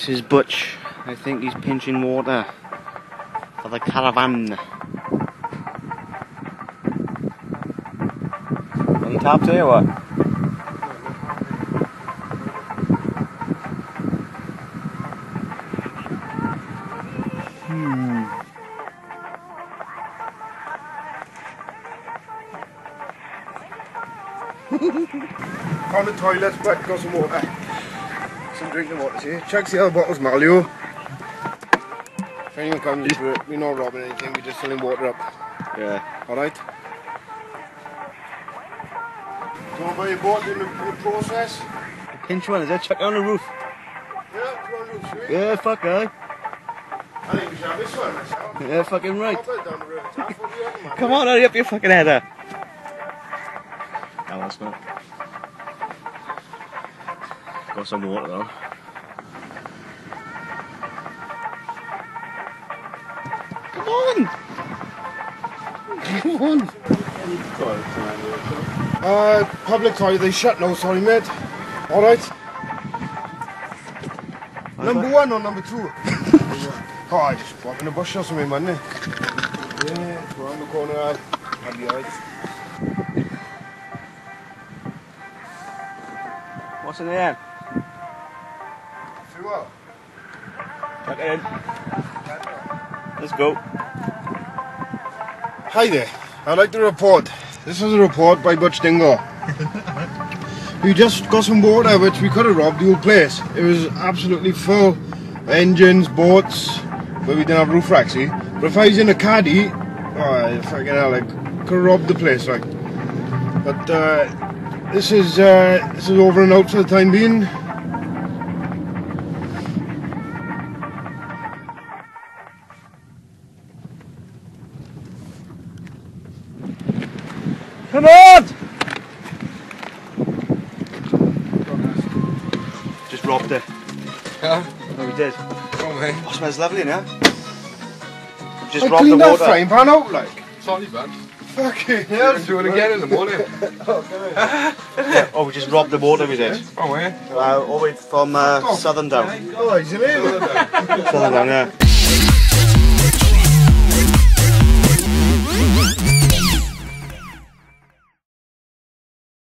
This is Butch. I think he's pinching water for the caravan. Any taps here or what? Hmm. On the toilet, but got some water. Some drinking water, see? Checks the other bottles, Malio. If anyone comes, we're, we're not robbing anything, we're just filling water up. Yeah. Alright? Do you want to buy your boat in the, in the process? Pinch one, is that Chuck on the roof. Yeah, on, Luke, shall we? Yeah, fuck aye. I think we should have this one myself. Yeah, fucking right. I'll put it down the road. Half what do you reckon, man? Come on, hurry up your fucking header. Eh? Now that's not. Got some water though. Come on! Come on! Uh, public toilet, they shut now, sorry, mate. Alright? Number one or number two? oh, I just walk in the bush or something, man. Yeah, around the corner. I'll, I'll be alright. What's in the end? See what? Chuck in. Let's go. Hi there. I'd like to report. This is a report by Butch Dingo. we just got some water which we could have robbed the whole place. It was absolutely full. Engines, boats, but we didn't have roof racks, see? But if I was in a caddy, oh, fucking hell, like, could have robbed the place, like. But, uh, this is, uh, this is over and out for the time being. Come on! Just robbed it. Yeah, No, we did. come on, mate. Oh, smells lovely now. Just I robbed the cleaned that water. frying pan out, like. Sorry, man. Fucking You hell. can do it again in the morning. Oh, we just robbed the water, we did. Oh, on, mate. Uh, all the way from uh, Southerndown. Oh, he's an alien. Southerndown, yeah.